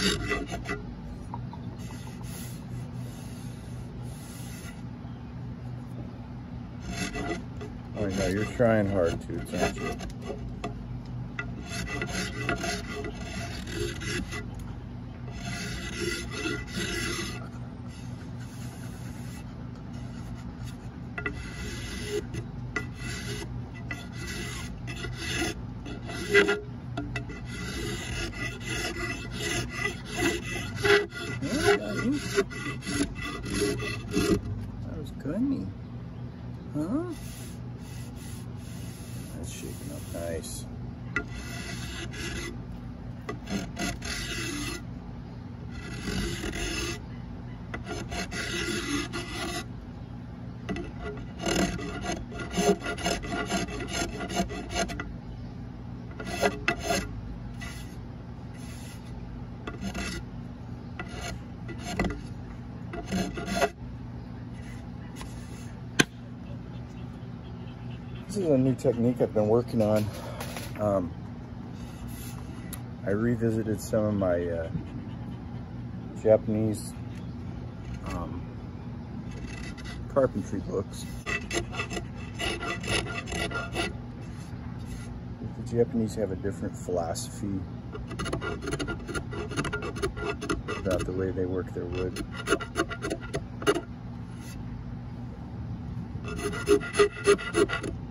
Oh, I know you're trying hard to, aren't you? That was good. Huh? That's shaking up nice. Is a new technique I've been working on. Um, I revisited some of my uh, Japanese um, carpentry books. The Japanese have a different philosophy about the way they work their wood. Hmm.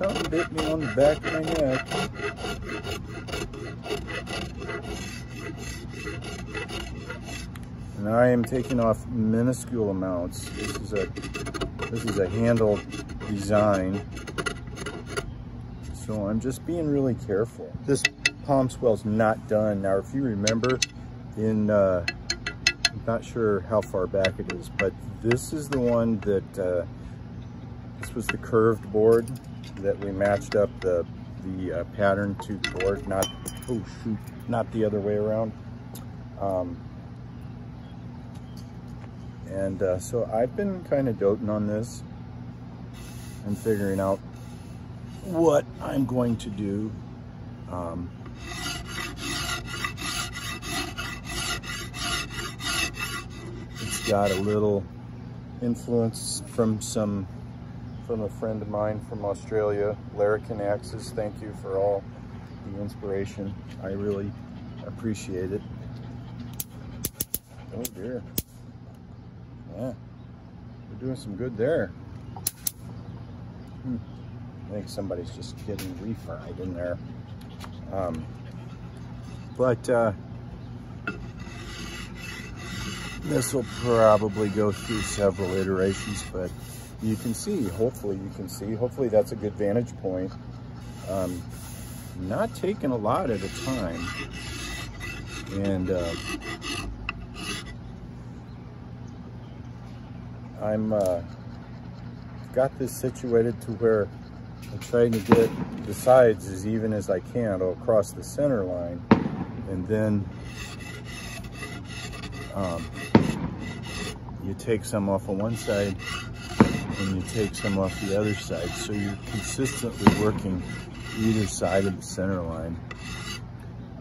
Something bit me on the back of my neck. And I am taking off minuscule amounts. This is a this is a handled design. So I'm just being really careful. This palm swell's not done. Now if you remember in uh, I'm not sure how far back it is, but this is the one that uh, this was the curved board that we matched up the the uh, pattern to the board, not oh shoot, not the other way around. Um, and uh, so I've been kind of doting on this and figuring out what I'm going to do. Um, it's got a little influence from some from a friend of mine from Australia, Larrikin Axes. Thank you for all the inspiration. I really appreciate it. Oh dear. Yeah, we're doing some good there. Hmm. I think somebody's just getting refried in there. Um, but uh, this will probably go through several iterations, but you can see, hopefully you can see, hopefully that's a good vantage point. Um, not taking a lot at a time. And uh, I'm uh, got this situated to where I'm trying to get the sides as even as I can across the center line. And then um, you take some off on one side and you take some off the other side. So you're consistently working either side of the center line.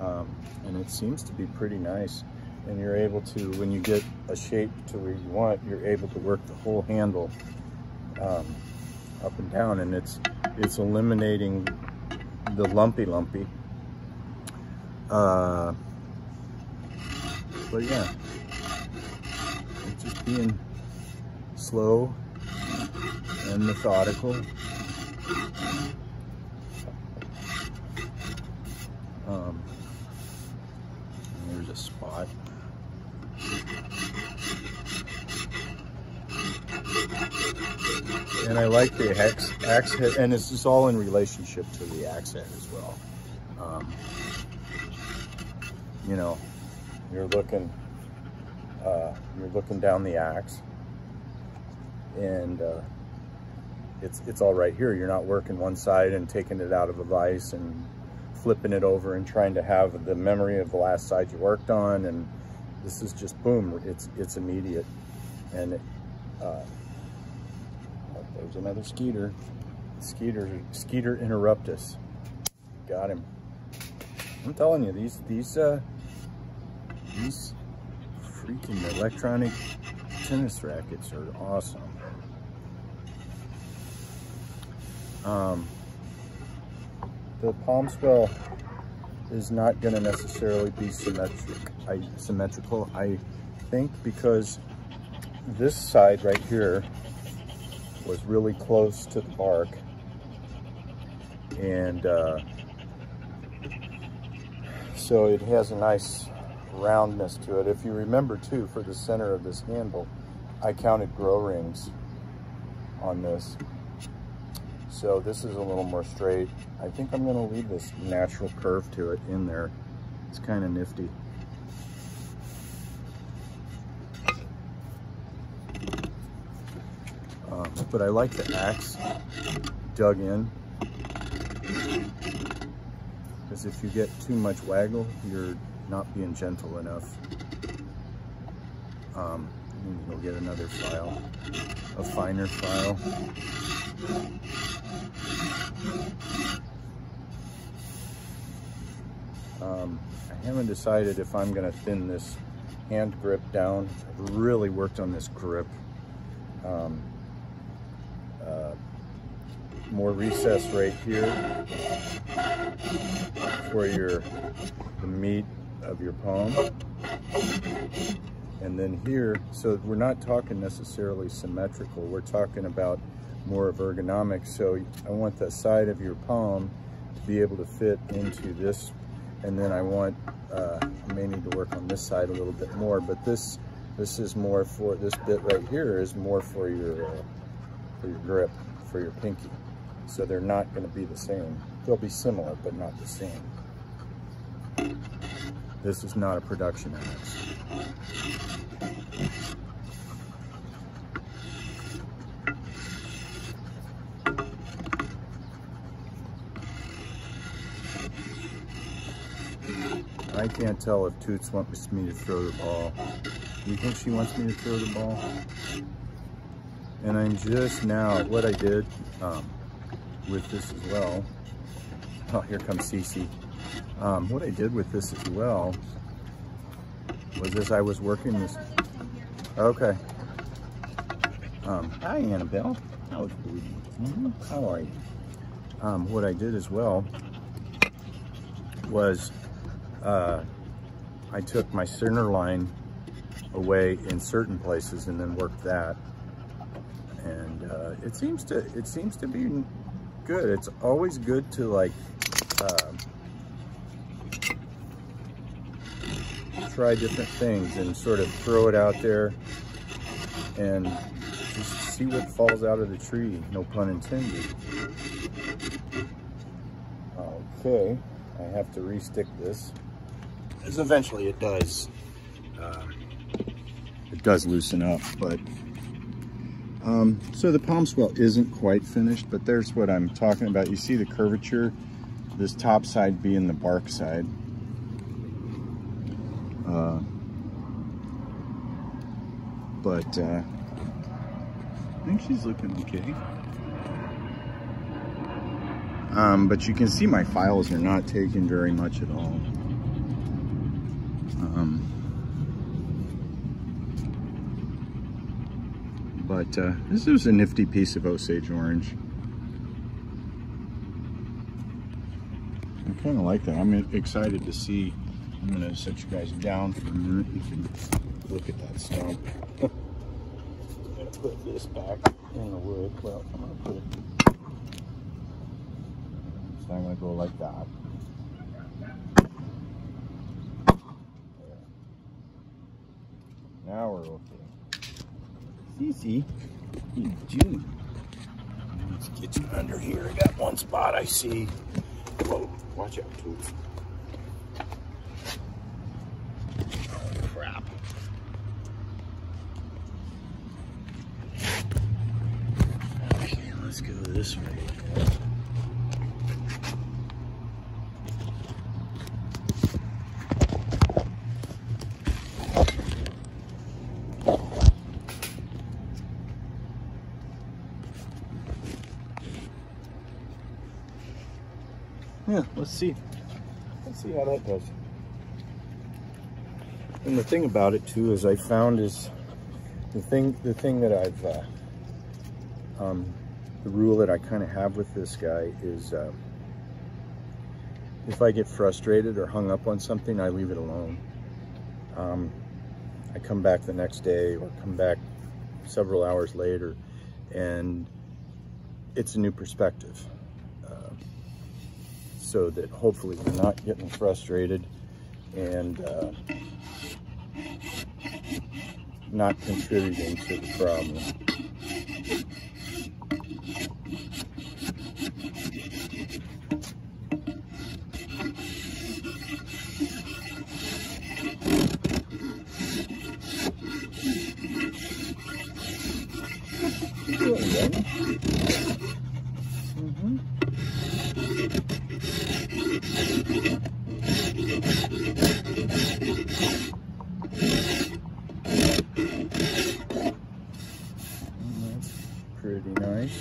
Um, and it seems to be pretty nice. And you're able to, when you get a shape to where you want, you're able to work the whole handle um, up and down. And it's, it's eliminating the lumpy lumpy. Uh, but yeah, just being slow and methodical. Um, there's a spot. And I like the axe, axe head, and this is all in relationship to the axe head as well. Um, you know, you're looking, uh, you're looking down the axe, and uh, it's it's all right here. You're not working one side and taking it out of a vise and flipping it over and trying to have the memory of the last side you worked on. And this is just boom, it's it's immediate. And it, uh, there's another skeeter. Skeeter, Skeeter interruptus. Got him. I'm telling you, these these uh, these freaking electronic tennis rackets are awesome. Um, the palm swell is not going to necessarily be symmetric, I, symmetrical, I think, because this side right here was really close to the bark. And uh, so it has a nice roundness to it. If you remember too, for the center of this handle, I counted grow rings on this. So this is a little more straight. I think I'm gonna leave this natural curve to it in there. It's kind of nifty. Um, but I like the axe dug in. Because if you get too much waggle, you're not being gentle enough. Um, you'll get another file, a finer file. Um, I haven't decided if I'm going to thin this hand grip down. I've really worked on this grip. Um, uh, more recess right here for your the meat of your palm. And then here, so we're not talking necessarily symmetrical. We're talking about more of ergonomics. So I want the side of your palm to be able to fit into this. And then I want, uh, I may need to work on this side a little bit more, but this this is more for, this bit right here is more for your, uh, for your grip, for your pinky. So they're not gonna be the same. They'll be similar, but not the same. This is not a production axe. I can't tell if Toots wants me to throw the ball. You think she wants me to throw the ball? And I'm just now, what I did um, with this as well, oh, here comes Cece. Um, what I did with this as well was as I was working this, okay. Um, hi Annabelle, how, mm -hmm. how are you? Um, what I did as well was uh, I took my center line away in certain places and then worked that. And uh, it seems to it seems to be good. It's always good to like uh, try different things and sort of throw it out there and just see what falls out of the tree. No pun intended. Okay, I have to restick this because eventually it does, uh, it does loosen up, but, um, so the palm swell isn't quite finished, but there's what I'm talking about. You see the curvature, this top side being the bark side. Uh, but, uh, I think she's looking okay. Um, but you can see my files are not taking very much at all. Um, but uh, this is a nifty piece of Osage orange. I kind of like that. I'm excited to see. I'm going to set you guys down for a minute. You can look at that stump. I'm going to put this back in the wood. Well, I'm gonna put it. So I'm gonna go like that. Now we're okay. Cece, you do. Let's get you under here. I got one spot I see. Whoa, watch out. Oh, crap. Okay, let's go this way. Yeah, let's see. Let's see how that does. And the thing about it too is I found is the thing the thing that I've uh, um, the rule that I kind of have with this guy is uh, if I get frustrated or hung up on something, I leave it alone. Um, I come back the next day or come back several hours later, and it's a new perspective so that hopefully you're not getting frustrated and uh, not contributing to the problem. pretty nice.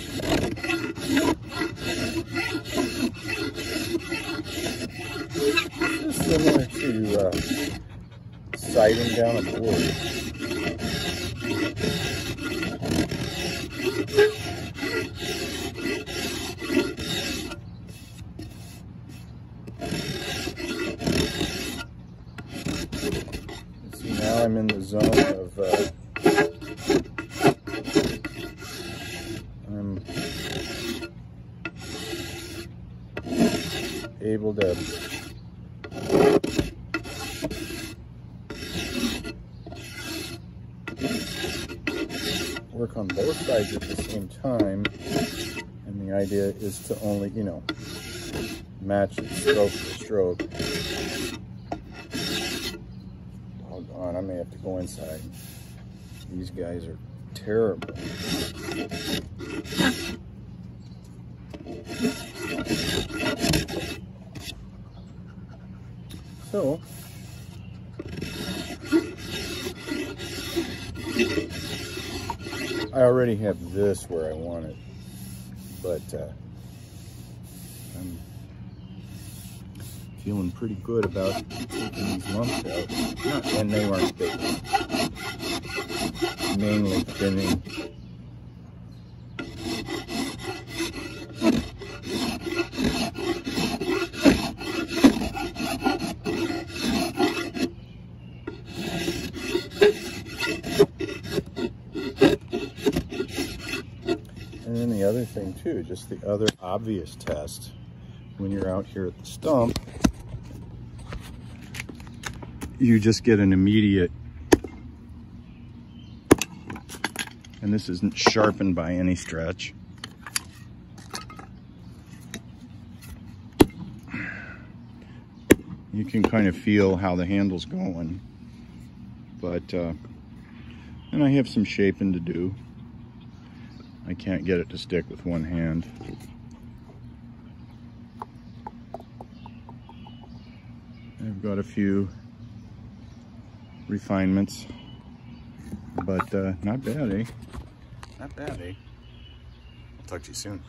Similar to uh, down a board. See, now I'm in the zone of uh, able to work on both sides at the same time. And the idea is to only, you know, match stroke for stroke. Hold on, I may have to go inside. These guys are terrible. So, I already have this where I want it, but uh, I'm feeling pretty good about taking these lumps out, and they weren't big. Mainly thinning other thing too, just the other obvious test when you're out here at the stump, you just get an immediate, and this isn't sharpened by any stretch. You can kind of feel how the handle's going, but, uh, and I have some shaping to do. I can't get it to stick with one hand. I've got a few refinements, but uh, not bad, eh? Not bad, eh? I'll talk to you soon.